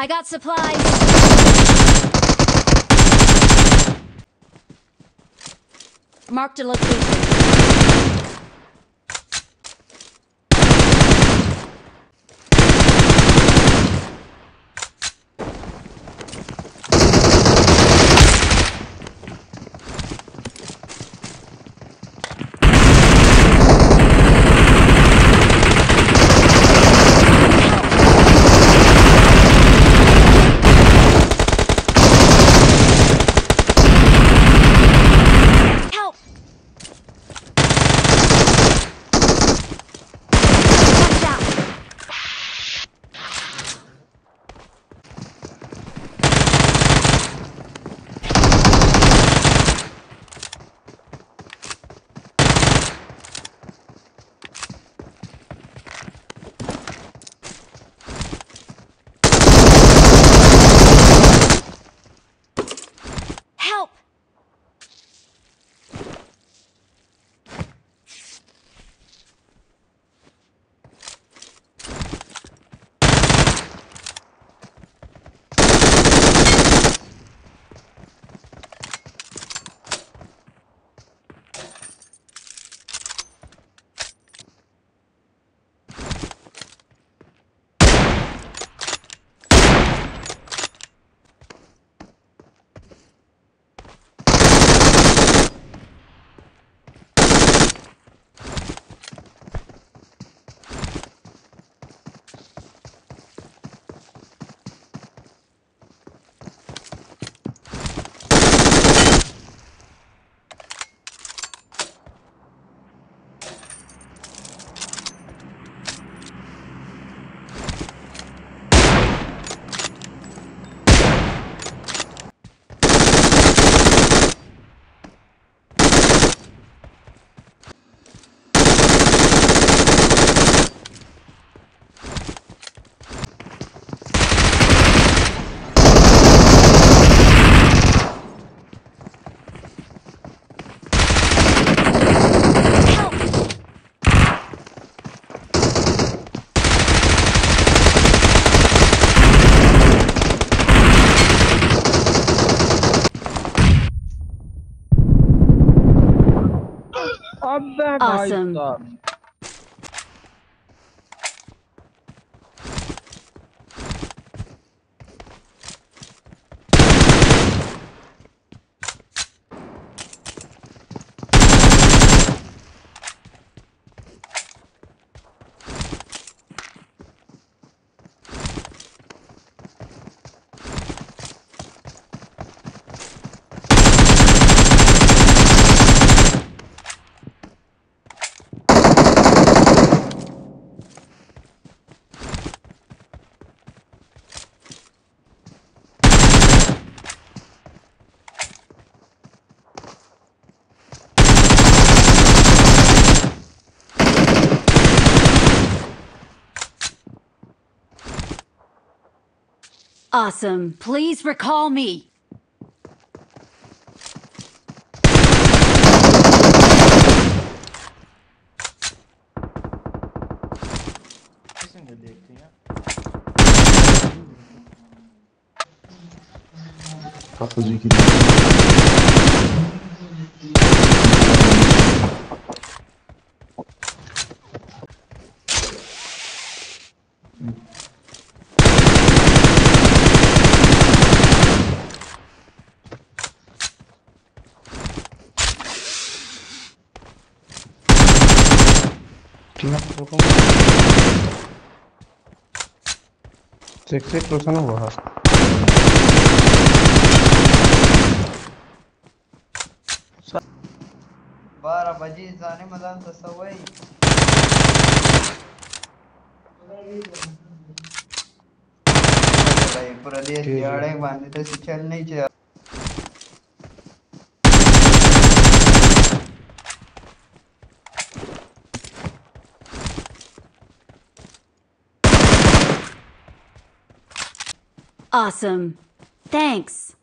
I got supplies. Marked a location. Not that awesome. awesome. Awesome. Please recall me. Gidiyor. Six six रोशन हुआ बारह बजे जाने मदान दसा हुआ ही पूरा देश दिहाड़े बांधे तो चल नहीं चाहिए Awesome. Thanks.